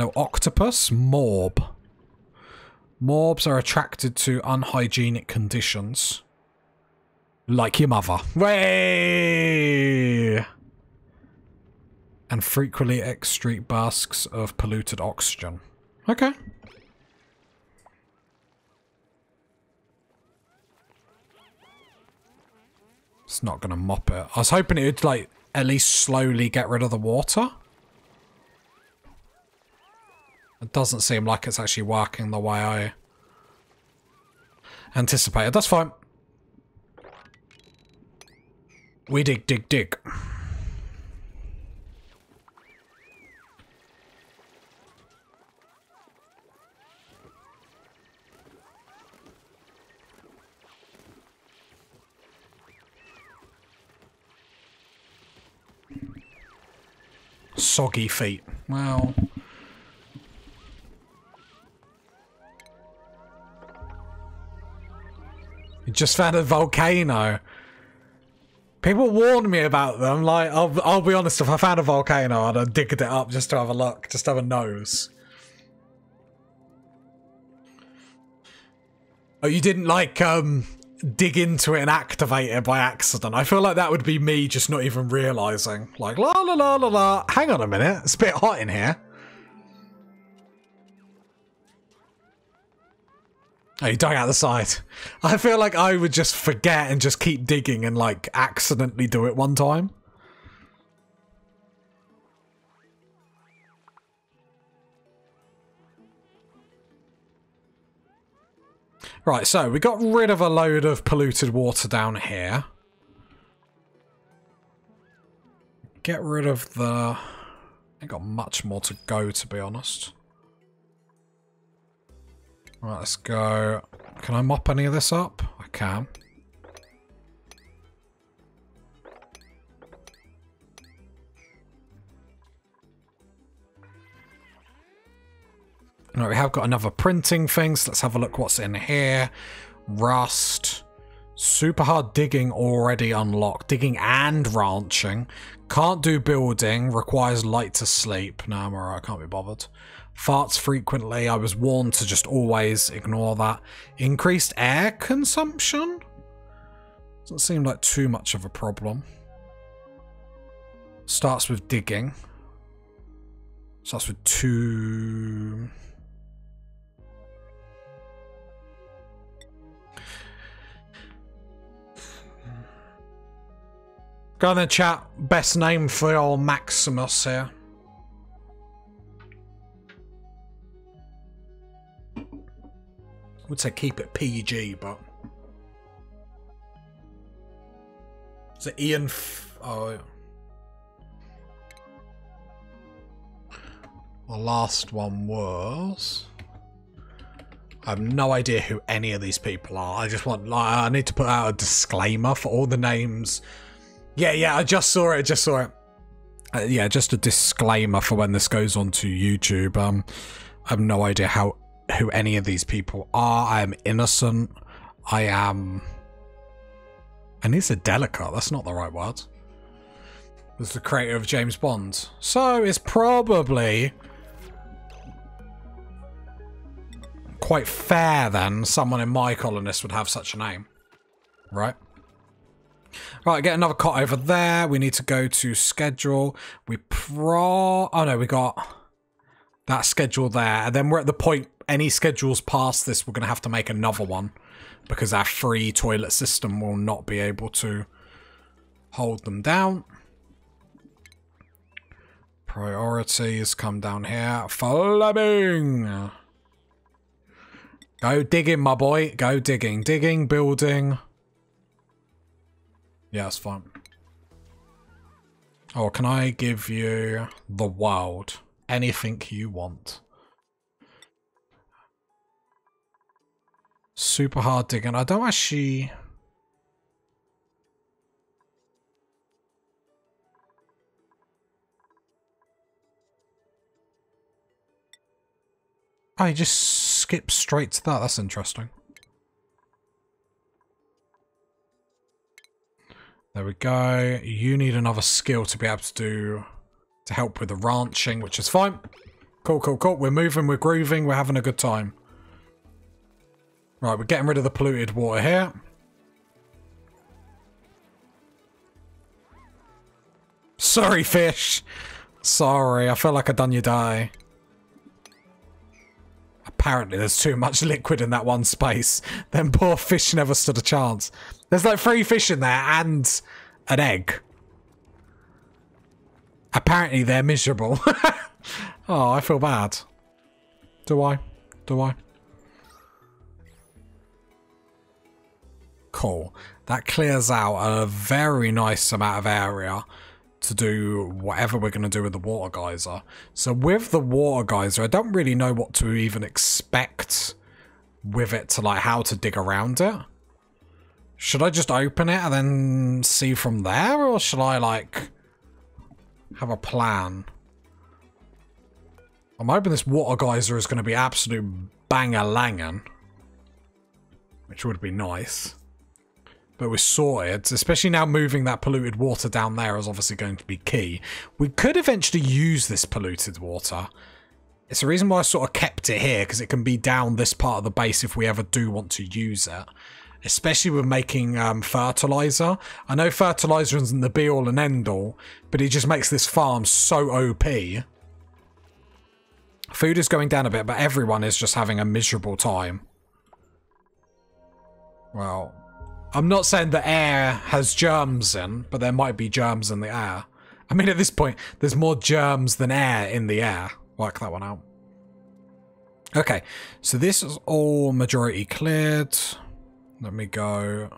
No octopus. Morb. Morbs are attracted to unhygienic conditions. Like your mother. Way! And frequently excrete basks of polluted oxygen. Okay. It's not going to mop it. I was hoping it would, like, at least slowly get rid of the water. It doesn't seem like it's actually working the way I anticipated. That's fine. We dig, dig, dig. Soggy feet. Well... You just found a volcano. People warned me about them. Like, I'll, I'll be honest, if I found a volcano, I'd have digged it up just to have a look, just to have a nose. Oh, you didn't, like, um, dig into it and activate it by accident. I feel like that would be me just not even realizing. Like, la la la la la. Hang on a minute. It's a bit hot in here. Oh, you dug out the side. I feel like I would just forget and just keep digging and like accidentally do it one time. Right, so we got rid of a load of polluted water down here. Get rid of the... I got much more to go, to be honest. Right, let's go. Can I mop any of this up? I can. Right, we have got another printing thing, so let's have a look what's in here. Rust. Super hard digging already unlocked. Digging and ranching. Can't do building. Requires light to sleep. No, I'm alright. Can't be bothered. Farts frequently. I was warned to just always ignore that. Increased air consumption? Doesn't seem like too much of a problem. Starts with digging. Starts with two... Go on then chat. Best name for your Maximus here. Would say keep it PG, but... Is it Ian... F oh... The last one was... I have no idea who any of these people are. I just want... Like, I need to put out a disclaimer for all the names yeah, yeah, I just saw it. I just saw it. Uh, yeah, just a disclaimer for when this goes on to YouTube. Um, I have no idea how who any of these people are. I am innocent. I am. And he's a delicate. That's not the right word. Was the creator of James Bond, so it's probably quite fair then someone in my colonist would have such a name, right? Right, get another cot over there. We need to go to schedule. We pro... Oh, no, we got that schedule there. And then we're at the point, any schedules past this, we're going to have to make another one. Because our free toilet system will not be able to hold them down. Priorities come down here. Fleming! Go digging, my boy. Go digging. Digging, building... Yeah, it's fine. Oh, can I give you the world? Anything you want. Super hard digging. I don't actually... I oh, just skip straight to that. That's interesting. There we go. You need another skill to be able to do to help with the ranching, which is fine. Cool, cool, cool. We're moving, we're grooving, we're having a good time. Right, we're getting rid of the polluted water here. Sorry, fish. Sorry, I feel like I've done you die. Apparently there's too much liquid in that one space. Then poor fish never stood a chance. There's like three fish in there and an egg. Apparently they're miserable. oh, I feel bad. Do I? Do I? Cool. That clears out a very nice amount of area to do whatever we're going to do with the water geyser. So with the water geyser, I don't really know what to even expect with it to like how to dig around it. Should I just open it and then see from there or should I like have a plan? I'm hoping this water geyser is going to be absolute banger-langing. Which would be nice. But we're sorted, especially now moving that polluted water down there is obviously going to be key. We could eventually use this polluted water. It's the reason why I sort of kept it here, because it can be down this part of the base if we ever do want to use it. Especially with making um, fertilizer. I know fertilizer isn't the be-all and end-all, but it just makes this farm so OP. Food is going down a bit, but everyone is just having a miserable time. Well, I'm not saying the air has germs in, but there might be germs in the air. I mean, at this point, there's more germs than air in the air. Work that one out. Okay, so this is all majority cleared. Let me go.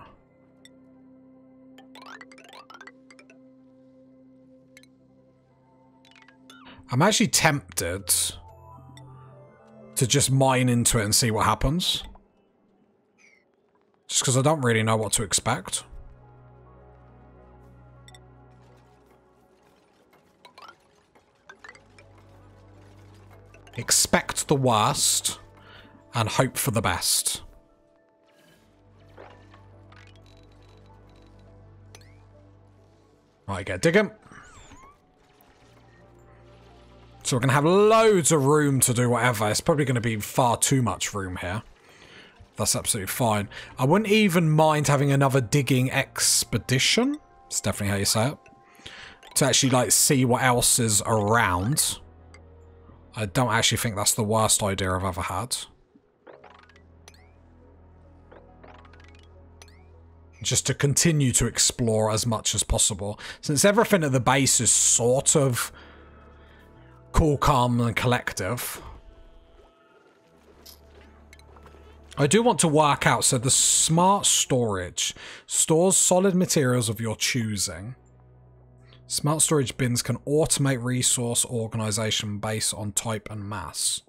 I'm actually tempted to just mine into it and see what happens. Just because I don't really know what to expect. Expect the worst and hope for the best. Right, get digging. So we're going to have loads of room to do whatever. It's probably going to be far too much room here. That's absolutely fine. I wouldn't even mind having another digging expedition. It's definitely how you say it. To actually like see what else is around. I don't actually think that's the worst idea I've ever had. Just to continue to explore as much as possible. Since everything at the base is sort of cool, calm and collective. I do want to work out, so the smart storage stores solid materials of your choosing. Smart storage bins can automate resource organization based on type and mass.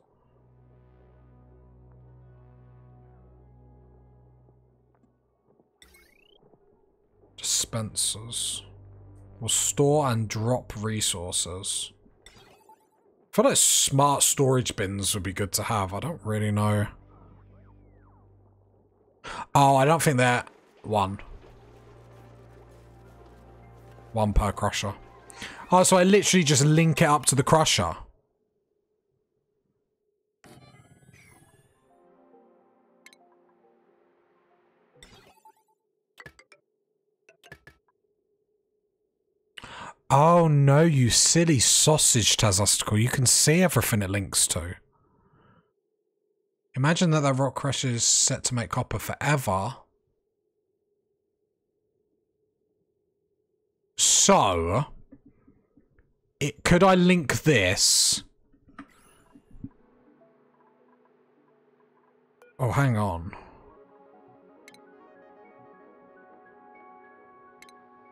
Dispensers. Will store and drop resources. I feel like smart storage bins would be good to have. I don't really know. Oh, I don't think they're one. One per crusher. Oh, so I literally just link it up to the crusher. Oh no, you silly sausage Tazastical. You can see everything it links to. Imagine that that rock crusher is set to make copper forever. So, it, could I link this? Oh, hang on.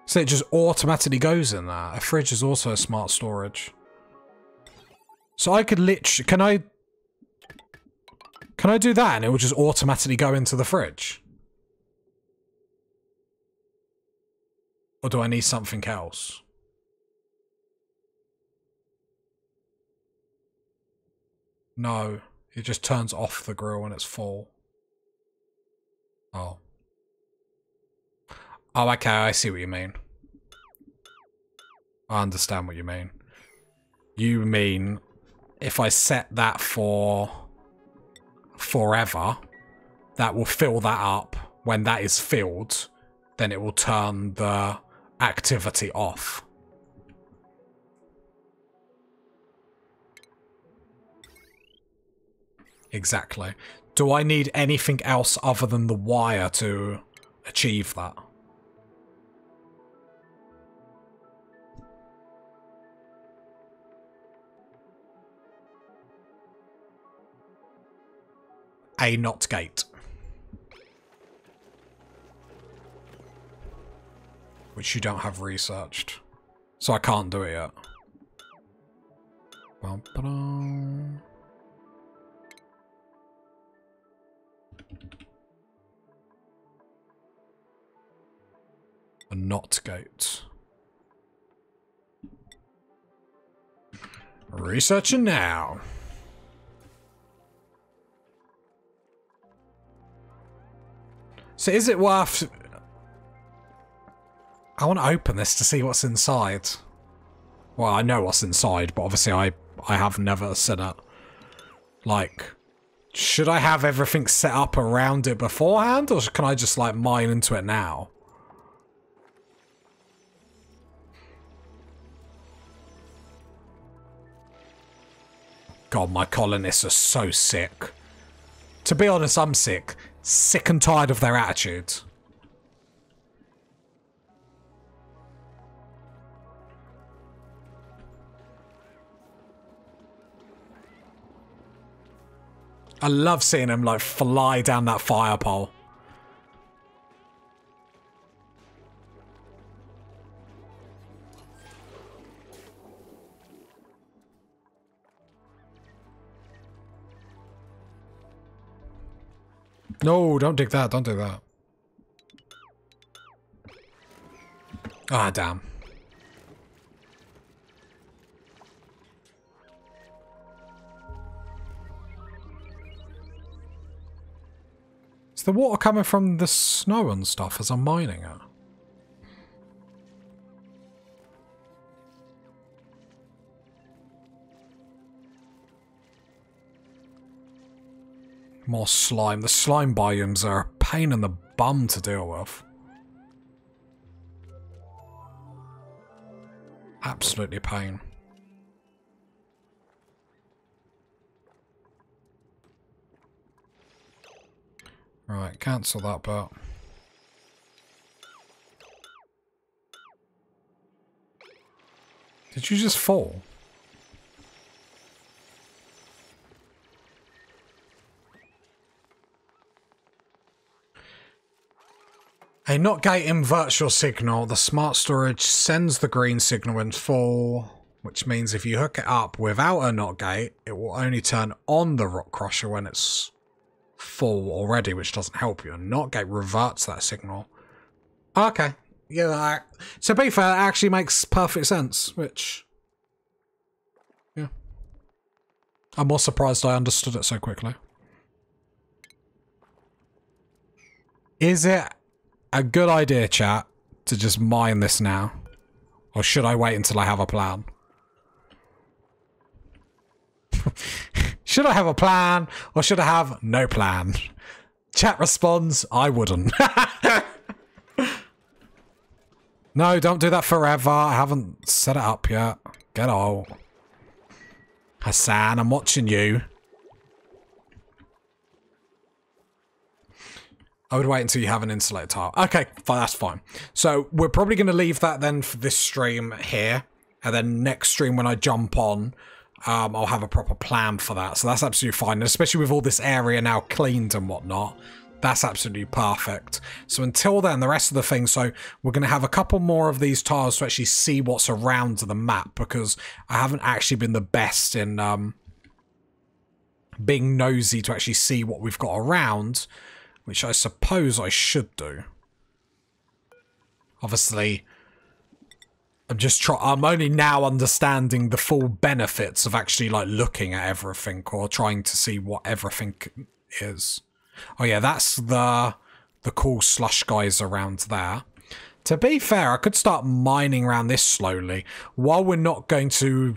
So it just automatically goes in there. A fridge is also a smart storage. So I could literally... Can I can I do that and it will just automatically go into the fridge? Or do I need something else? No, it just turns off the grill when it's full. Oh. Oh, okay, I see what you mean. I understand what you mean. You mean if I set that for forever, that will fill that up. When that is filled, then it will turn the activity off. Exactly. Do I need anything else other than the wire to achieve that? A NOT gate. Which you don't have researched. So I can't do it yet. A NOT gate. Researching now. So is it worth... I want to open this to see what's inside. Well, I know what's inside, but obviously I, I have never seen it. Like, should I have everything set up around it beforehand, or can I just, like, mine into it now? God, my colonists are so sick. To be honest, I'm sick. Sick and tired of their attitude. I love seeing him like fly down that fire pole. No, don't dig that. Don't do that. Ah, damn. Is the water coming from the snow and stuff as I'm mining it? More slime. The slime biomes are a pain in the bum to deal with. Absolutely pain. Right, cancel that part. Did you just fall? A NOT gate inverts your signal. The smart storage sends the green signal when full, which means if you hook it up without a NOT gate, it will only turn on the rock crusher when it's full already, which doesn't help you. A NOT gate reverts that signal. Okay. Yeah, to be fair, it actually makes perfect sense, which... Yeah. I'm more surprised I understood it so quickly. Is it a good idea, chat, to just mine this now? Or should I wait until I have a plan? should I have a plan or should I have no plan? Chat responds, I wouldn't. no, don't do that forever. I haven't set it up yet. Get out. Hassan, I'm watching you. I would wait until you have an insulated tile. Okay, that's fine. So we're probably going to leave that then for this stream here. And then next stream when I jump on, um, I'll have a proper plan for that. So that's absolutely fine. And especially with all this area now cleaned and whatnot, that's absolutely perfect. So until then, the rest of the thing, so we're going to have a couple more of these tiles to actually see what's around the map because I haven't actually been the best in um, being nosy to actually see what we've got around which I suppose I should do. Obviously, I'm just trying. I'm only now understanding the full benefits of actually like looking at everything or trying to see what everything is. Oh yeah, that's the the cool slush guys around there. To be fair, I could start mining around this slowly while we're not going to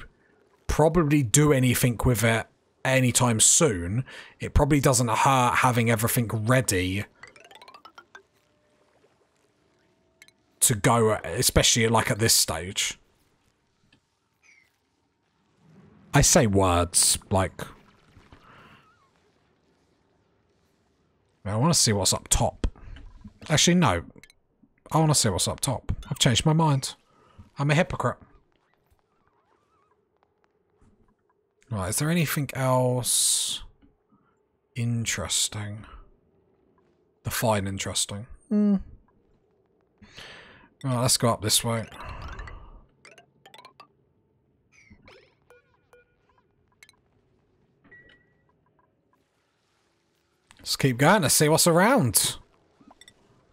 probably do anything with it anytime soon. It probably doesn't hurt having everything ready to go, especially like at this stage. I say words, like... I want to see what's up top. Actually, no. I want to see what's up top. I've changed my mind. I'm a hypocrite. Right, is there anything else interesting? Define interesting. Hmm. Right, let's go up this way. Let's keep going. Let's see what's around.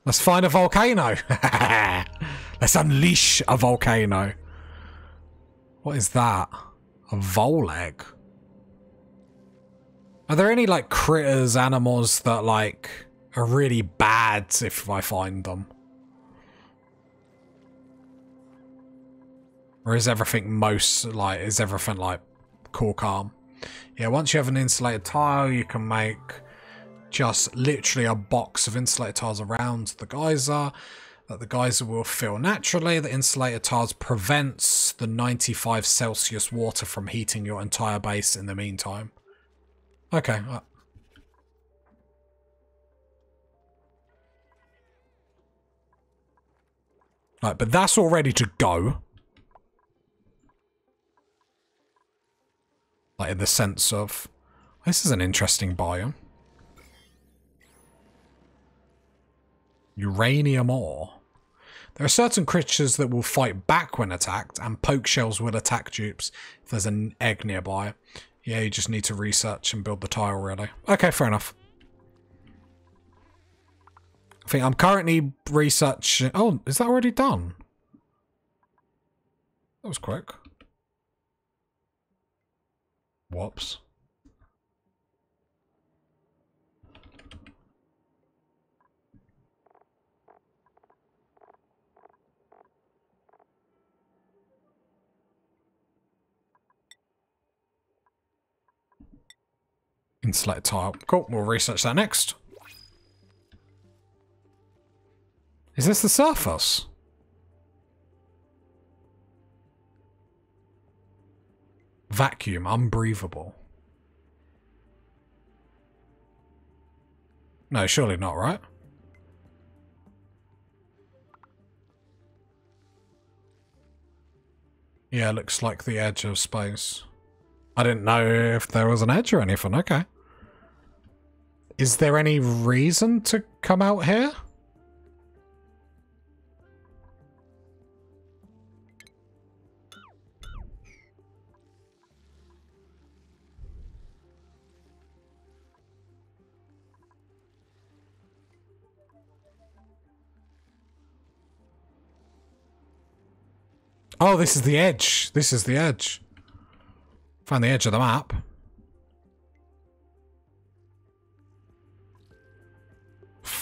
Let's find a volcano. Let's unleash a volcano. What is that? A vole egg? Are there any, like, critters, animals that, like, are really bad if I find them? Or is everything most, like, is everything, like, cool calm? Yeah, once you have an insulated tile, you can make just literally a box of insulated tiles around the geyser that the geyser will fill naturally. The insulator tiles prevents the 95 Celsius water from heating your entire base in the meantime. Okay. Uh, right, but that's all ready to go. Like in the sense of, this is an interesting biome. Uranium ore. There are certain creatures that will fight back when attacked, and Pokeshells will attack dupes if there's an egg nearby. Yeah, you just need to research and build the tile really. Okay, fair enough. I think I'm currently researching... Oh, is that already done? That was quick. Whoops. Insulate tile. Cool, we'll research that next. Is this the surface? Vacuum, unbreathable. No, surely not, right? Yeah, looks like the edge of space. I didn't know if there was an edge or anything. Okay. Is there any reason to come out here? Oh, this is the edge. This is the edge. Find the edge of the map.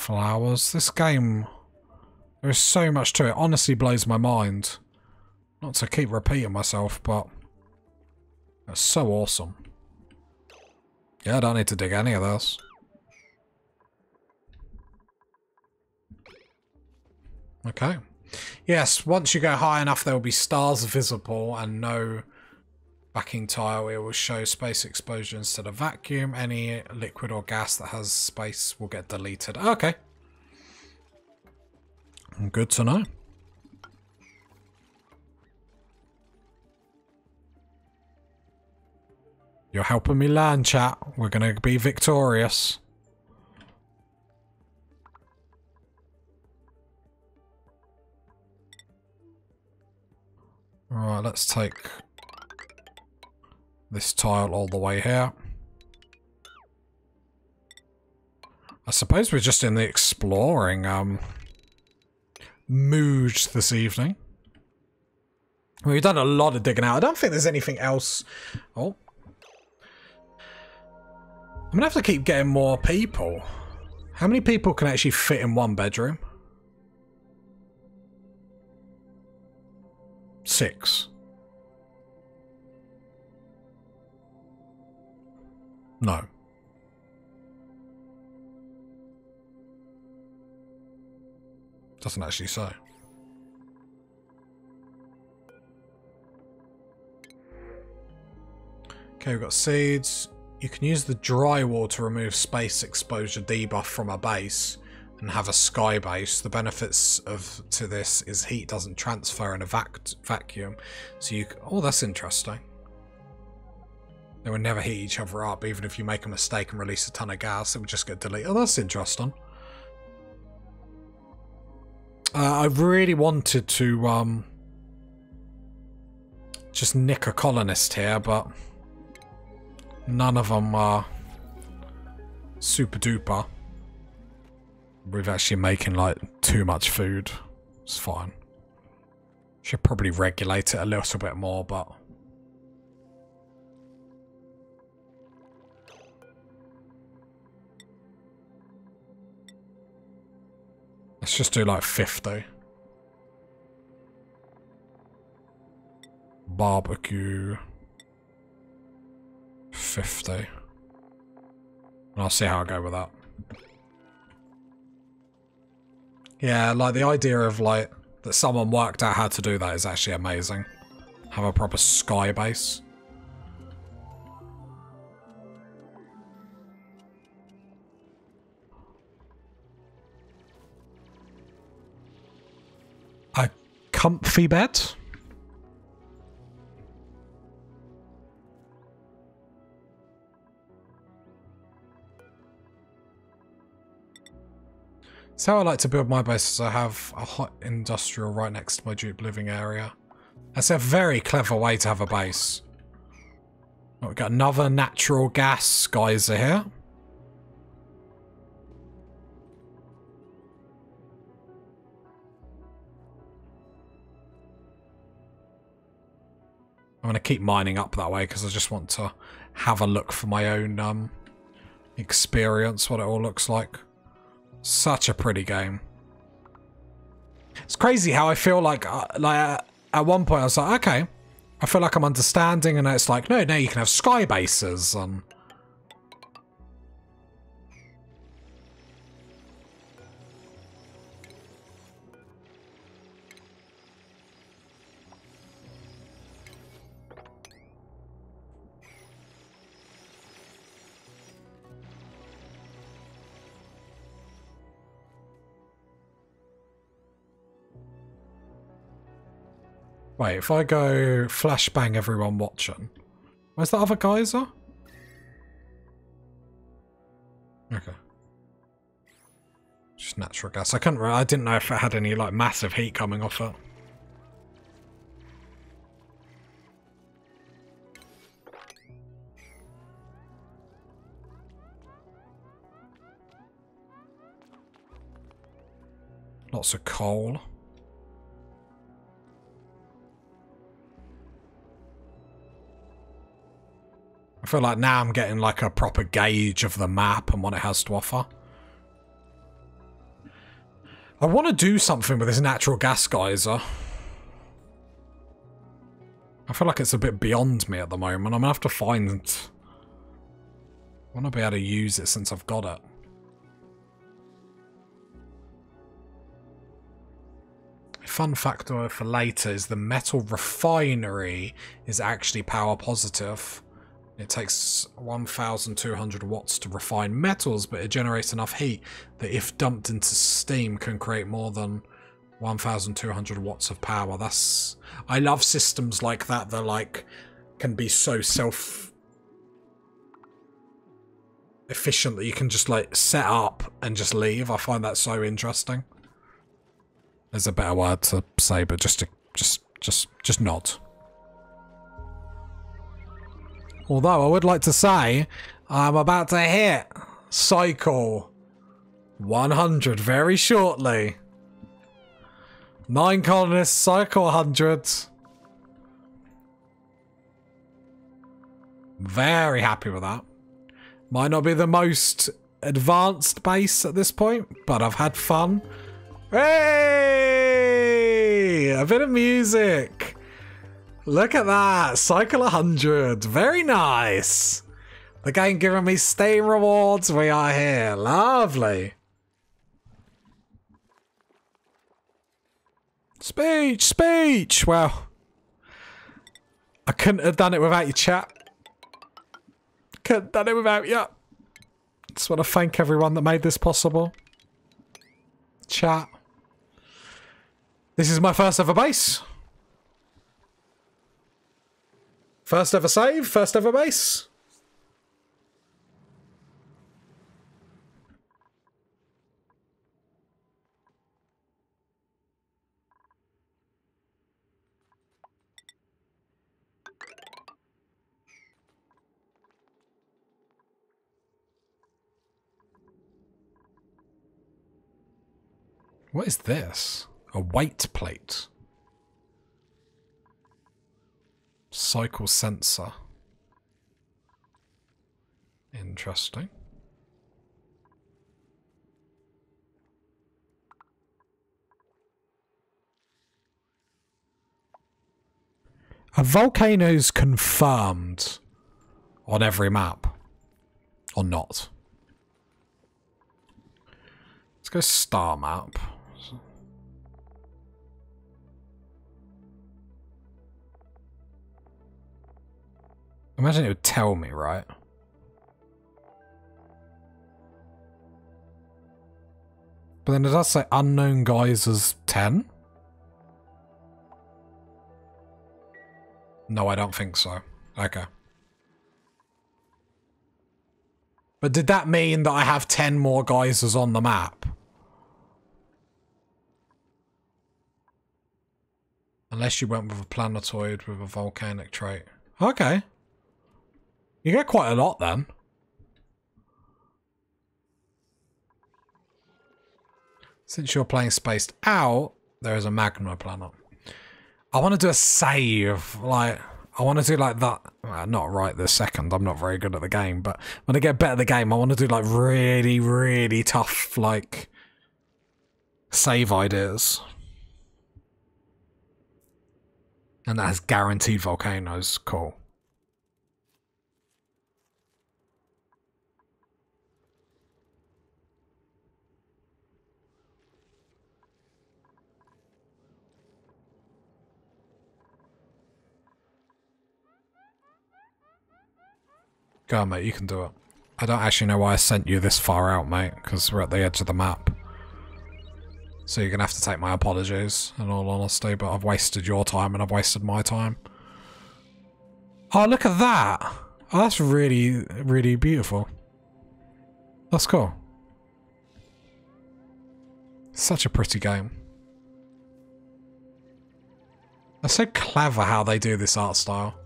Flowers. This game... There is so much to it. Honestly blows my mind. Not to keep repeating myself, but... It's so awesome. Yeah, I don't need to dig any of this. Okay. Yes, once you go high enough, there will be stars visible and no backing tile. It will show space exposure instead of vacuum. Any liquid or gas that has space will get deleted. Okay. Good to know. You're helping me learn, chat. We're going to be victorious. Alright, let's take this tile all the way here. I suppose we're just in the exploring um, mood this evening. We've done a lot of digging out. I don't think there's anything else. Oh. I'm going to have to keep getting more people. How many people can actually fit in one bedroom? Six. No. Doesn't actually say. Okay, we've got seeds. You can use the dry wall to remove space exposure debuff from a base and have a sky base. The benefits of to this is heat doesn't transfer in a vac vacuum. So you... Oh, that's interesting. They would never heat each other up, even if you make a mistake and release a ton of gas, it would just get deleted. Oh, that's interesting. Uh, I really wanted to um, just nick a colonist here, but none of them are super duper. We're actually making like too much food. It's fine. Should probably regulate it a little bit more, but Let's just do like 50. Barbecue. 50. And I'll see how I go with that. Yeah, like the idea of like that someone worked out how to do that is actually amazing. Have a proper sky base. Comfy bed? So I like to build my base is I have a hot industrial right next to my dupe living area. That's a very clever way to have a base. Oh, we've got another natural gas geyser here. I'm going to keep mining up that way because I just want to have a look for my own um, experience, what it all looks like. Such a pretty game. It's crazy how I feel like, uh, like uh, at one point I was like, okay, I feel like I'm understanding, and it's like, no, no, you can have sky bases and Wait, if I go flashbang everyone watching, where's the other geyser? Okay. Just natural gas. I couldn't. I didn't know if it had any like massive heat coming off it. Lots of coal. Feel like now I'm getting like a proper gauge of the map and what it has to offer. I want to do something with this natural gas geyser. I feel like it's a bit beyond me at the moment. I'm going to have to find... I want to be able to use it since I've got it. fun factor for later is the metal refinery is actually power positive. It takes 1,200 watts to refine metals, but it generates enough heat that if dumped into steam can create more than 1,200 watts of power. That's... I love systems like that that like can be so self efficient that you can just like set up and just leave. I find that so interesting. There's a better word to say, but just to just just just nod. Although I would like to say I'm about to hit cycle 100 very shortly. Nine colonists, cycle 100. Very happy with that. Might not be the most advanced base at this point, but I've had fun. Hey! A bit of music. Look at that. Cycle 100. Very nice. The game giving me Steam rewards. We are here. Lovely. Speech, speech. Well, I couldn't have done it without you, chat. Couldn't have done it without you. Just want to thank everyone that made this possible. Chat. This is my first ever base. First ever save, first ever base. What is this? A weight plate. Cycle sensor. Interesting. A volcano's confirmed on every map. Or not. Let's go star map. Imagine it would tell me, right? But then it does say unknown geysers 10? No, I don't think so. Okay. But did that mean that I have 10 more geysers on the map? Unless you went with a planetoid with a volcanic trait. Okay. You get quite a lot then. Since you're playing spaced out, there is a magma planet. I want to do a save, like, I want to do like that, well, not right this second, I'm not very good at the game, but when I get better at the game, I want to do like really, really tough, like, save ideas. And that has guaranteed volcanoes, cool. Go on, mate, you can do it. I don't actually know why I sent you this far out, mate, because we're at the edge of the map. So you're going to have to take my apologies, in all honesty, but I've wasted your time and I've wasted my time. Oh, look at that! Oh, that's really, really beautiful. That's cool. Such a pretty game. That's so clever how they do this art style.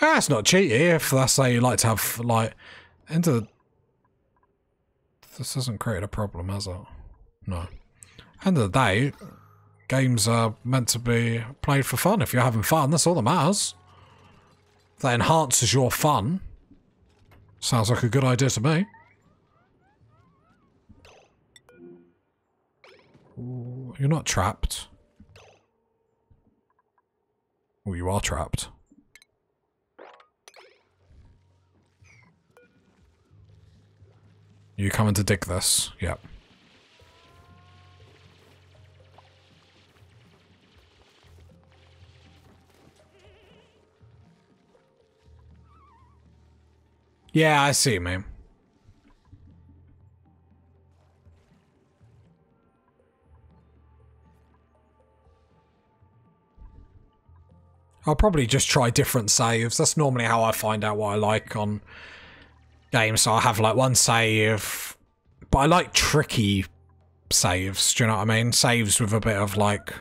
Ah, that's not cheating if that's how you like to have, like, into... the... This hasn't created a problem, has it? No. End of the day, games are meant to be played for fun. If you're having fun, that's all that matters. That enhances your fun. Sounds like a good idea to me. You're not trapped. Oh, you are trapped. You coming to dig this? Yep. Yeah, I see, man. I'll probably just try different saves. That's normally how I find out what I like on game, so I have like one save, but I like tricky saves. Do you know what I mean? Saves with a bit of like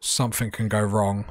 something can go wrong.